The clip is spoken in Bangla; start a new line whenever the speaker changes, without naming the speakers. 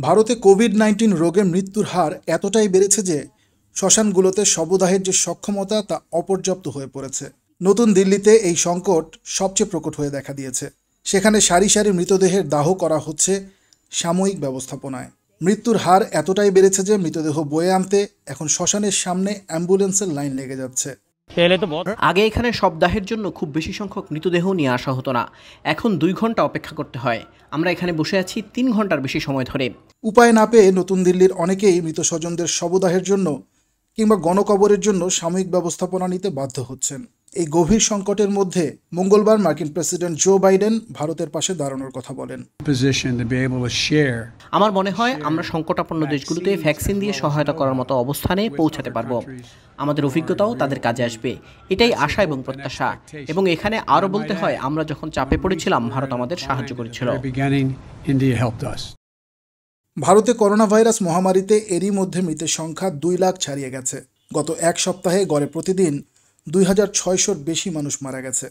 ভারতে কোভিড নাইন্টিন রোগে মৃত্যুর হার এতটাই বেড়েছে যে শ্মশানগুলোতে শবদাহের যে সক্ষমতা তা অপর্যাপ্ত হয়ে পড়েছে। নতুন দিল্লিতে এই সংকট সবচেয়ে প্রকট হয়ে দেখা দিয়েছে। সেখানে সারি সারি মৃতদেহের দাহ করা হচ্ছে সাময়িক ব্যবস্থাপনায়। মৃত্যুর হার এতটাই বেড়েছে যে মৃতদেহ বয়ে আনতে এখন শ্মশানের সামনে অ্যাম্বুলেন্সের লাইন লেগে যাচ্ছে।
আগে এখানে সপ্তাহের জন্য খুব বেশি সংখ্যক মৃতদেহ নিয়ে আসা হতো না। এখন দুই ঘণ্টা অপেক্ষা করতে হয়। আমরা এখানে বসে আছি তিন ঘণ্টার বেশি সময় ধরে।
উপায় না পেয়ে নতুন দিল্লির অনেকেই মৃত স্বজনদের শবদাহের জন্য কিংবা গণকবরের জন্য সাময়িক ব্যবস্থাপনা নিতে বাধ্য হচ্ছেন। এই গভীর সংকটের মধ্যে মঙ্গলবার মার্কিন প্রেসিডেন্ট জো বাইডেন ভারতের পাশে দাঁড়ানোর কথা বলেন।
আমার মনে হয় আমরা সংকটাপন্ন দেশগুলোতে ভ্যাকসিন দিয়ে সহায়তা করার মতো অবস্থানে পৌঁছাতে পারব। আমাদের অভিজ্ঞতাও তাদের কাজে আসবে। এটাই আশা এবং প্রত্যাশা। এবং এখানে আরও বলতে হয় আমরা যখন চাপে পড়েছিলাম ভারত আমাদের সাহায্য করেছিল.
ভারতে করোনা ভাইরাস মহামারীতে এরই মধ্যে মৃতের সংখ্যা দুই লাখ ছাড়িয়ে গেছে। গত এক সপ্তাহে গড়ে প্রতিদিন দুই হাজার ছয়শোর বেশি মানুষ মারা গেছে।